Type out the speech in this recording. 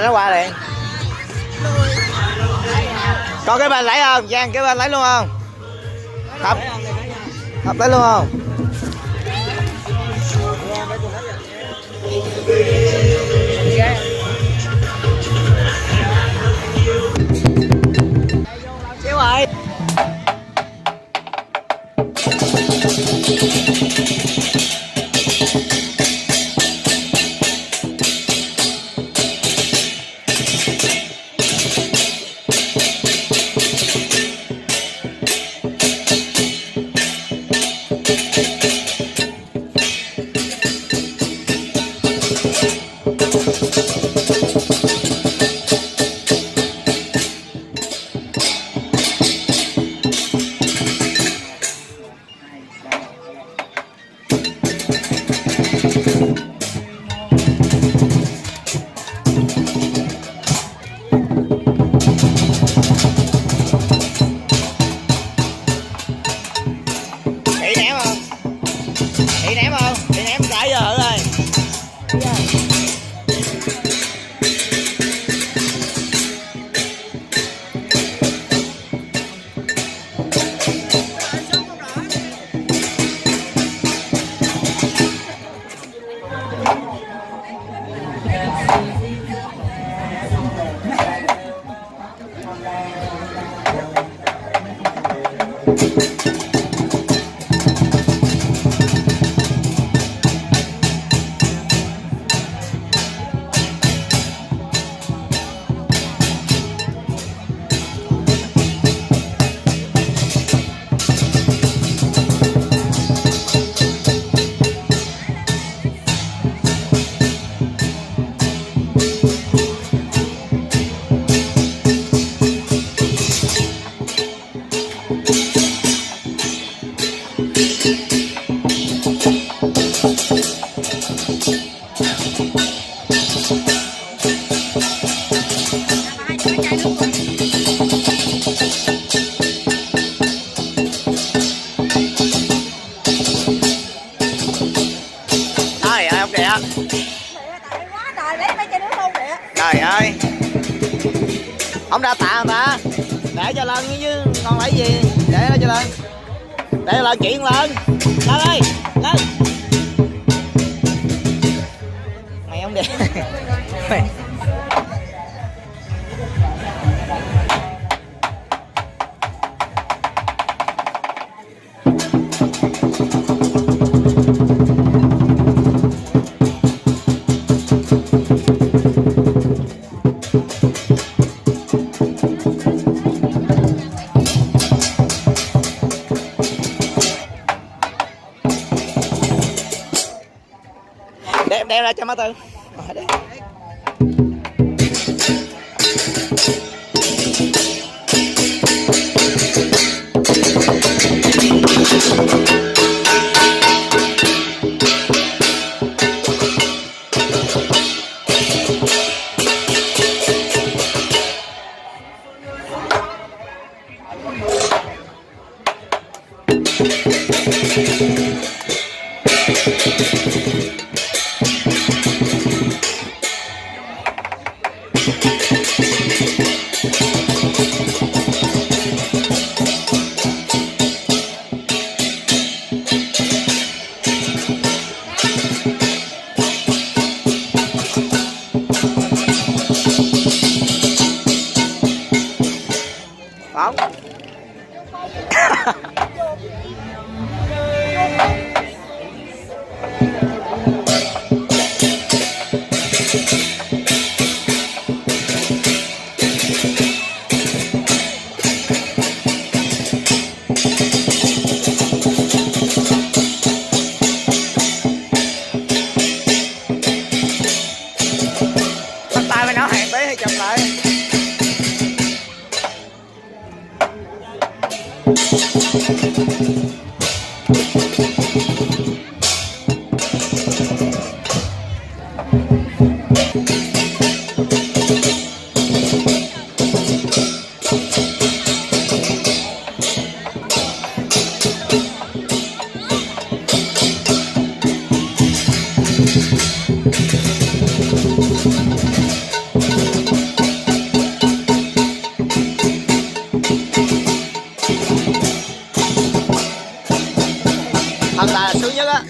rồi nó qua liền. Có cái bên lấy không, giang? Cái bên lấy luôn không? Thập. Thập lấy luôn không? Trời ơi. Ông ra tạ người ta Để cho lên chứ ngon lấy gì? Để nó cho lên. Để lên chuyện lên. Lên ơi Lên. Đem đem ra cho má tư Thank you. Iya,